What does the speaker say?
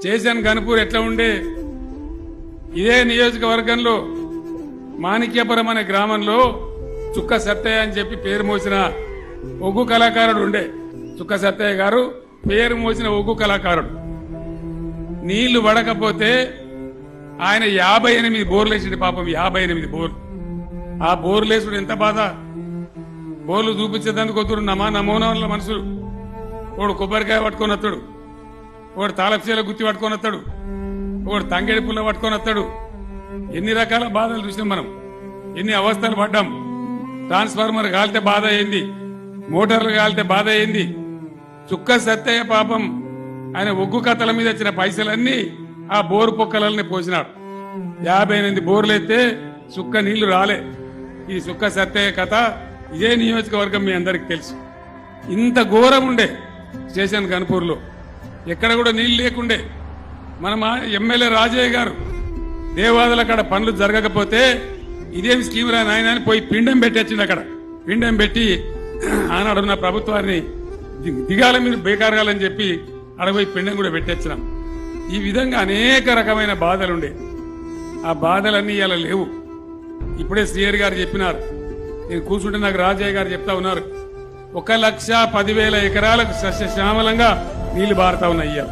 Station Ghanpur ఎట్లా ఉండే? ఇదే నియోజకవర్గంలో మాణిక్యపురం అనే గ్రామంలో చుక్క సత్తయ్య అని చెప్పి పేరు మోసిన ఒగ్గు కళాకారుడు ఉండే. చుక్క సత్తయ్య గారు పేరు మోసిన ఒగ్గు కళాకారుడు. నీళ్ళు పడకపోతే ఆయన యాభై ఎనిమిది బోర్లు వేసిండు పాపం యాభై ఎనిమిది బోర్లు. ఆ బోర్లు వేసుడు ఎంత బాధ? బోర్లు చూపించేదానికి వద్దురు నమా నమూనాల మనుషులు. వాడు కొబ్బరికాయ పట్టుకొని వస్తాడు. వాడు తాళప్సీల గుత్తి పట్టుకొని వస్తాడు. వాడు తంగేడి పుల్ల పట్టుకొని వస్తాడు. ఎన్ని రకాల బాధలు చూసినాం మనం. ఎన్ని అవస్థలు పడ్డాం. ట్రాన్స్ఫార్మర్ కాలితే బాధ అయింది. మోటార్లు కాలితే బాధ అయింది. చుక్క సత్తయ్య పాపం ఆయన ఒగ్గు కథల మీద వచ్చిన పైసలన్నీ ఆ బోరు పొక్కలనే పోసినాడు. యాభై ఎనిమిది బోర్లు ఎత్తే చుక్క నీళ్ళు రాలే. ఈ చుక్క సత్తయ్య కథ ఇదే నియోజకవర్గం మీ అందరికి తెలుసు. ఇంత ఘోరం ఉండే స్టేషన్ కనుపూర్లో ఎక్కడ కూడా నీళ్ళు లేకుండే. మన ఎమ్మెల్యే రాజయ్య గారు దేవాదుల అక్కడ పనులు జరగకపోతే ఇదేం స్కీమ్ రా నాయన అని పోయి పిండం పెట్టొచ్చింది అక్కడ. పిండం పెట్టి ఆనాడున్న ప్రభుత్వాన్ని దిగాల మీరు బేకారగాలని చెప్పి అడగపోయి పిండం కూడా పెట్టొచ్చినాం. ఈ విధంగా అనేక రకమైన బాధలుండే. ఆ బాధలన్నీ ఇలా లేవు. ఇప్పుడే సీఆర్ గారు చెప్పినారు. నేను కూర్చుంటే నాకు రాజయ్య గారు చెప్తా ఉన్నారు. ఒక లక్ష పదివేల ఎకరాలకు సస్యశ్యామలంగా నీళ్లు బారుతా ఉన్నాయి ఇవాళ